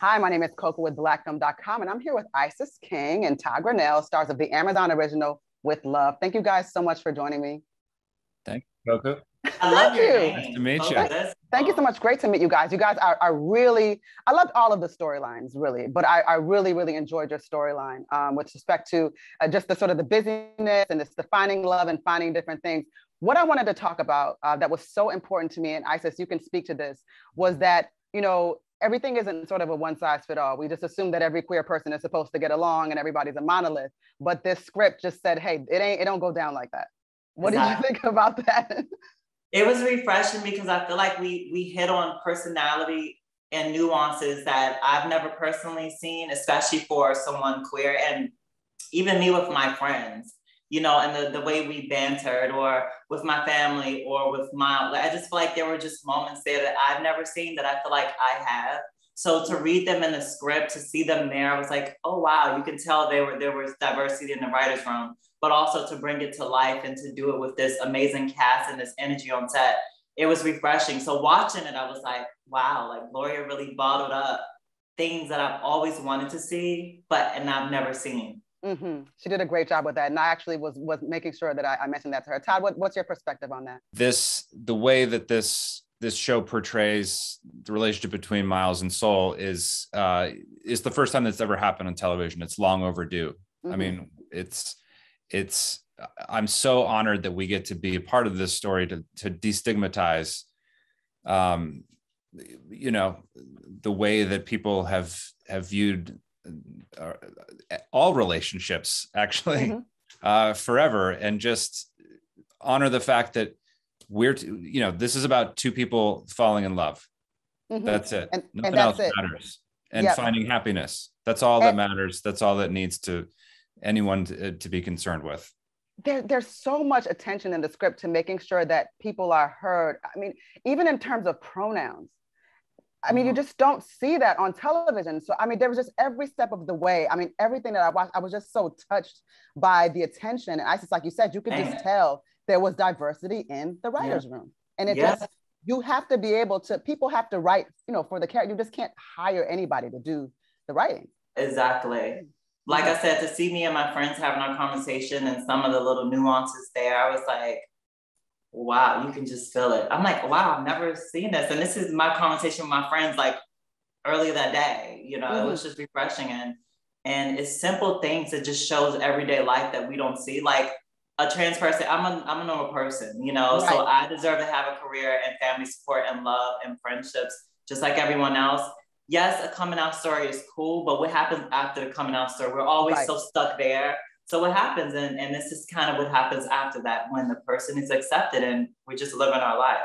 Hi, my name is Koku with BlackFilm.com, and I'm here with Isis King and Todd Grinnell, stars of the Amazon original With Love. Thank you guys so much for joining me. Thank you, Koku. I love Thank your you. name. Nice to meet you. Thank you so much. Great to meet you guys. You guys are, are really, I loved all of the storylines, really, but I, I really, really enjoyed your storyline um, with respect to uh, just the sort of the busyness and this defining love and finding different things. What I wanted to talk about uh, that was so important to me, and Isis, you can speak to this, was that, you know, everything isn't sort of a one size fit all. We just assume that every queer person is supposed to get along and everybody's a monolith. But this script just said, hey, it ain't, it don't go down like that. What did you think about that? It was refreshing because I feel like we we hit on personality and nuances that I've never personally seen, especially for someone queer and even me with my friends, you know, and the, the way we bantered or with my family or with my, I just feel like there were just moments there that I've never seen that I feel like I have. So to read them in the script, to see them there, I was like, oh wow, you can tell they were there was diversity in the writers' room, but also to bring it to life and to do it with this amazing cast and this energy on set. It was refreshing. So watching it, I was like, wow, like Gloria really bottled up things that I've always wanted to see, but and I've never seen. Hmm She did a great job with that, and I actually was was making sure that I, I mentioned that to her. Todd, what, what's your perspective on that? This the way that this this show portrays the relationship between Miles and Sol is uh, is the first time that's ever happened on television. It's long overdue. I Mhm. mean, it's it's. I'm so honored that we get to be a part of this story to to destigmatize, um, you know, the way that people have have viewed uh, all relationships actually Mhm. uh, forever, and just honor the fact that we're t- you know this is about two people falling in love. Mhm. That's it. And- and Nothing that's else it. matters. And Yep. finding happiness. That's all that And- matters. That's all that needs to anyone to, to be concerned with. there, there's so much attention in the script to making sure that people are heard. I mean, even in terms of pronouns. I mean, you Mhm. just don't see that on television. So, I mean, there was just every step of the way. I mean, everything that I watched, I was just so touched by the attention. And I just, like you said, you could just tell there was diversity in the writer's room. And it Yes. just, you have to be able to, people have to write, you know, for the character. You just can't hire anybody to do the writing. Exactly. Like I said, to see me and my friends having our conversation and some of the little nuances there, I was like, wow, you can just feel it. I'm like, wow, I've never seen this. And this is my conversation with my friends like earlier that day. You know, it mm-hmm. was just refreshing and and it's simple things that just shows everyday life that we don't see. Like a trans person, I'm a I'm a normal person, you know, so I deserve to have a career and family support and love and friendships just like everyone else yes, a coming out story is cool, but what happens after the coming out story? We're always Right. so stuck there. So what happens, and, and this is kind of what happens after that when the person is accepted and we're just living our life.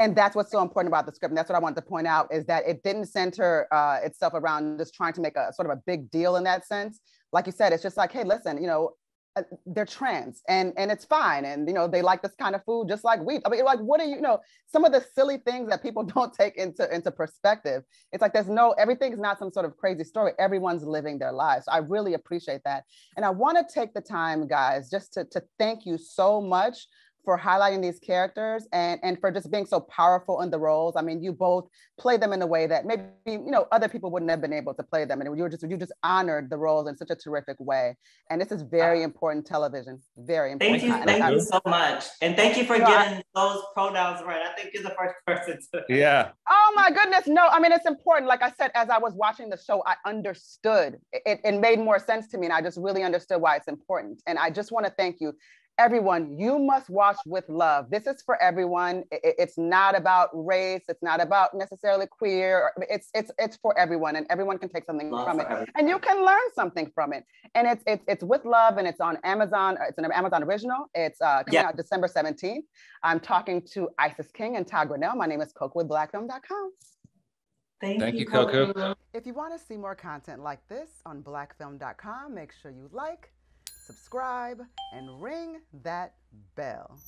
and that's what's so important about the script and that's what i wanted to point out is that it didn't center uh, itself around just trying to make a sort of a big deal in that sense like you said it's just like hey listen you know Uh, they're trans and and it's fine and you know they like this kind of food just like we i mean like what are you, you know some of the silly things that people don't take into into perspective it's like there's no everything's not some sort of crazy story everyone's living their lives i really appreciate that and i want to take the time guys just to, to thank you so much for highlighting these characters and and for just being so powerful in the roles. I mean, you both play them in a way that maybe you know other people wouldn't have been able to play them, and you were just you just honored the roles in such a terrific way. And this is very uh, important television. Very important. Thank you, I- thank I- you so much, and thank you for No, I- getting those pronouns right. I think you're the first person to. Yeah. Oh my goodness, no. I mean, it's important. Like I said, as I was watching the show, I understood. It, it made more sense to me, and I just really understood why it's important. And I just want to thank you. Everyone, you must watch with love. This is for everyone. I- I- it's not about race. It's not about necessarily queer. It's it's it's for everyone, and everyone can take something Love from it, everyone. and you can learn something from it. And it's it's it's with love, and it's on Amazon. It's an Amazon original. It's uh, coming Yeah. out December seventeenth. I'm talking to Isis King and Todd Grinnell. My name is Coke with BlackFilm.com. Thank, Thank you, Koku. Koku. If you want to see more content like this on blackfilm.com, make sure you like, subscribe, and ring that bell.